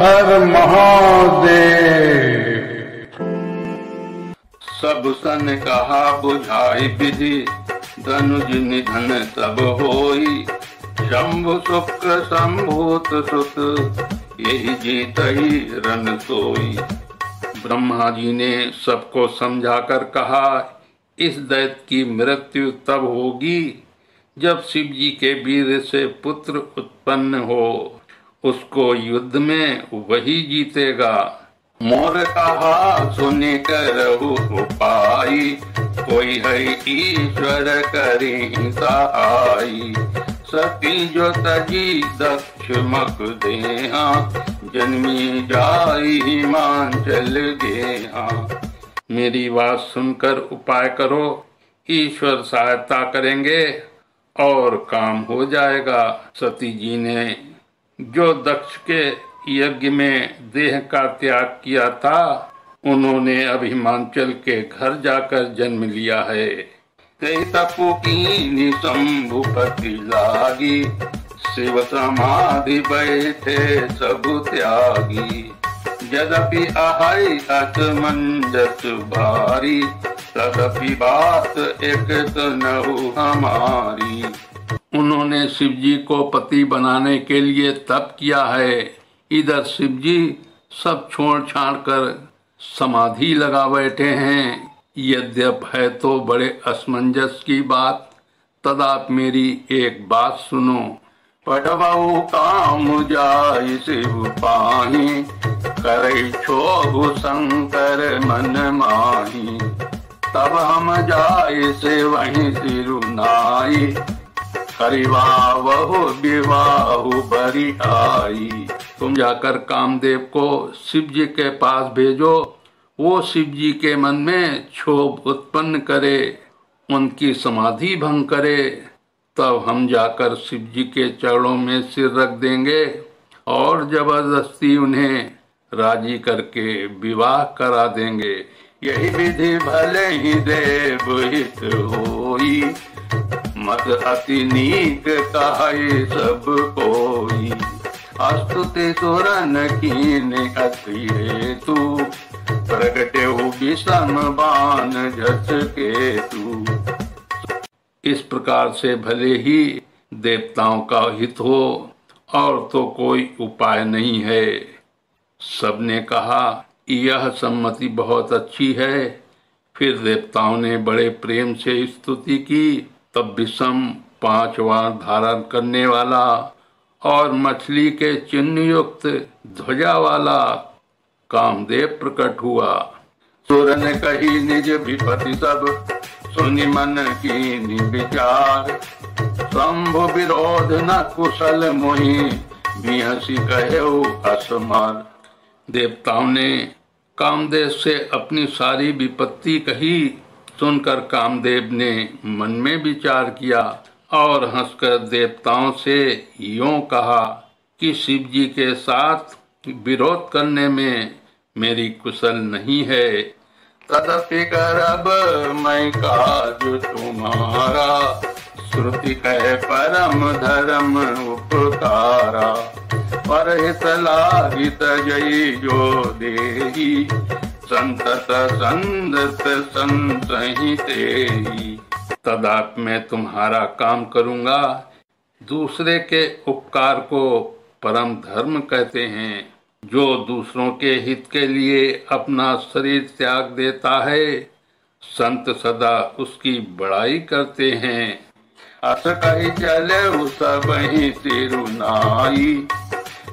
हर महादेव। सब सन कहा बुझाई विधि, धनुज निधन सब होई। शंभु शुक्र संभूत सुत यही जीत ही रन सोई। ब्रह्मा जी ने सबको समझाकर कहा, इस दैत की मृत्यु तब होगी जब शिव जी के वीर से पुत्र उत्पन्न हो। उसको युद्ध में वही जीतेगा। मोर कहा, सुने कर उपाय। कोई है ईश्वर करी सहाई सती जो तजी दक्ष मक देहा, जन्मी जाई हिमांचल गेहा मेरी बात सुनकर उपाय करो, ईश्वर सहायता करेंगे और काम हो जाएगा। सती जी ने जो दक्ष के यज्ञ में देह का त्याग किया था, उन्होंने अब हिमांचल के घर जाकर जन्म लिया है। लागी शिव समाधि बैठे सब त्यागी। यद्यपि अहाई असमंजस भारी, तदपि बात एक नहु हमारी उन्होंने शिव जी को पति बनाने के लिए तप किया है। इधर शिव जी सब छोड़ छाड़ कर समाधि लगा बैठे हैं। यद्यप है तो बड़े असमंजस की बात। तदाप मेरी एक बात सुनो। पटवाऊ काम जाय शिव पाही, करे छो शंकर मन माही। तब हम जाय से वही सिरुनाई करिवावहु विवाहु बरी, आई। तुम जाकर कामदेव को शिव जी के पास भेजो, वो शिव जी के मन में क्षोभ उत्पन्न करे, उनकी समाधि भंग करे। तब हम जाकर शिव जी के चरणों में सिर रख देंगे और ज़बरदस्ती उन्हें राज़ी करके विवाह करा देंगे। यही विधि भले ही देव हित होई मत अति नीक कहे सब कोई? अस्तुति सुरन कीन अति हेतु, प्रगटे विषम बान के तू इस प्रकार से भले ही देवताओं का हित हो, और तो कोई उपाय नहीं है। सबने कहा, यह सम्मति बहुत अच्छी है। फिर देवताओं ने बड़े प्रेम से स्तुति की। तब विषम पाँच बार धारण करने वाला और मछली के चिन्ह युक्त ध्वजा वाला कामदेव प्रकट हुआ। सुर ने कही निज विपति सब, सुनि मन की विचार शंभु विरोध न कुशल मोही, बिहसी कहे असमार। देवताओं ने कामदेव से अपनी सारी विपत्ति कही। सुनकर कामदेव ने मन में विचार किया और हंसकर देवताओं से यूँ कहा कि शिव जी के साथ विरोध करने में मेरी कुशल नहीं है। तदपि करब मैं काज तुम्हारा, श्रुति कह परम धर्म उपकारा। पर हित जो देही संतत संदत संसहितेही तदाप मैं तुम्हारा काम करूँगा। दूसरे के उपकार को परम धर्म कहते हैं। जो दूसरों के हित के लिए अपना शरीर त्याग देता है, संत सदा उसकी बड़ाई करते हैं। अस कही चले उस वही तिरुनाई।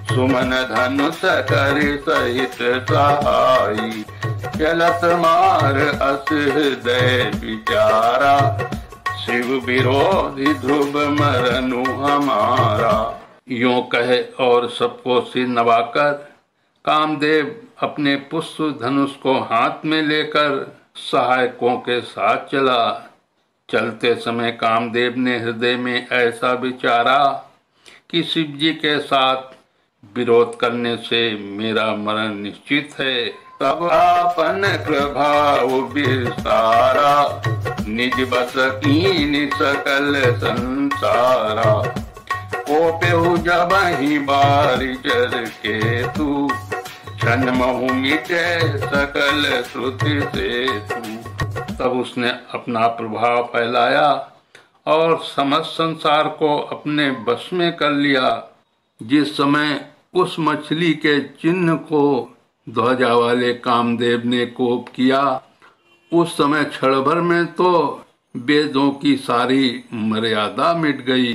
सुमन धनुष कर सहित सहाई। चलत मार अस हृदय विचारा शिव विरोधी ध्रुव मरनु हमारा। यूँ कहे और सबको सिर नवाकर, कामदेव अपने पुष्प धनुष को हाथ में लेकर सहायकों के साथ चला। चलते समय कामदेव ने हृदय में ऐसा विचारा कि शिव जी के साथ विरोध करने से मेरा मरण निश्चित है। तब आपन प्रभाव विस्तारा। निज बस की सकल संसारा। ओ पेहु जब ही बारी चर के तू क्षण महु मिटे सकल श्रुति से तू तब उसने अपना प्रभाव फैलाया और समस्त संसार को अपने बस में कर लिया। जिस समय उस मछली के चिन्ह को ध्वजा वाले कामदेव ने कोप किया। उस समय क्षण भर में तो वेदों की सारी मर्यादा मिट गई।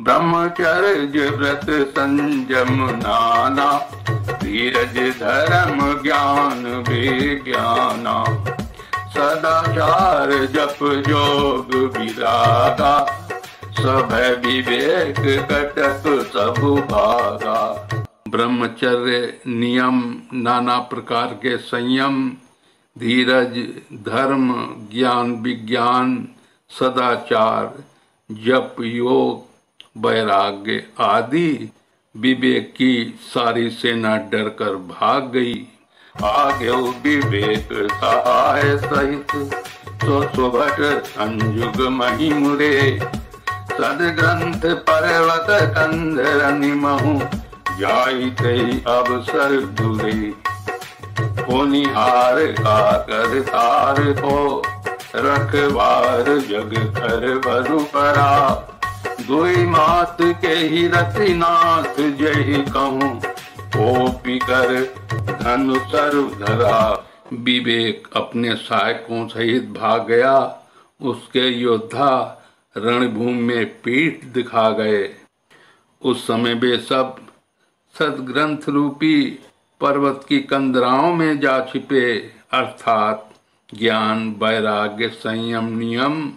ब्रह्मचर्य व्रत संयम नाना, धीरज धर्म ज्ञान विज्ञाना। सदाचार जप योग विरागा सब विवेक कटक सब भागा ब्रह्मचर्य नियम, नाना प्रकार के संयम, धीरज, धर्म, ज्ञान विज्ञान, सदाचार, जप, योग, वैराग्य आदि। विवेक की सारी सेना डर कर भाग गई। आगे विवेक सहाय सहित तो सुभट संयुग महिमुरे सदग्रंथ पर्वत कंधर निमहु जाई कई अवसर दुरे। का कर तार हो। रखवार जग कर बरु परा। दुई मात के ही रतिनाथ जय कहूँ ओपी कर धन सर्व धरा। विवेक अपने सहायकों सहित भाग गया। उसके योद्धा रणभूमि में पीठ दिखा गए। उस समय वे सब सदग्रंथ रूपी पर्वत की कंदराओं में जा छिपे, अर्थात ज्ञान, वैराग्य, संयम, नियम,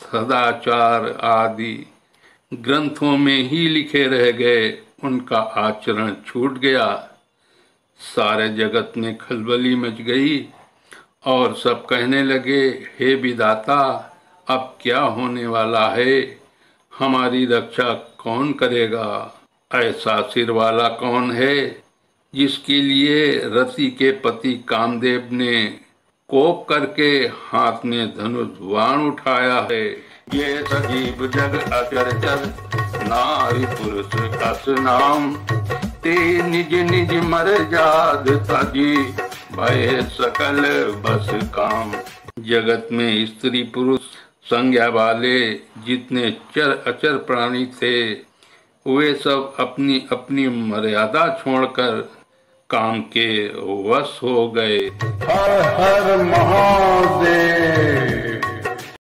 सदाचार आदि ग्रंथों में ही लिखे रह गए, उनका आचरण छूट गया। सारे जगत में खलबली मच गई और सब कहने लगे, हे विदाता अब क्या होने वाला है? हमारी रक्षा कौन करेगा? ऐसा सिर वाला कौन है जिसके लिए रति के पति कामदेव ने कोप करके हाथ में धनुष बाण उठाया है? ये सजीव जग अचर चर, नारी पुरुष कस नाम। ते निज निज मर जाद तजी भय सकल बस काम। जगत में स्त्री पुरुष संज्ञा वाले जितने चर अचर प्राणी थे वे सब अपनी अपनी मर्यादा छोड़कर काम के वश हो गए। हर हर महादेव।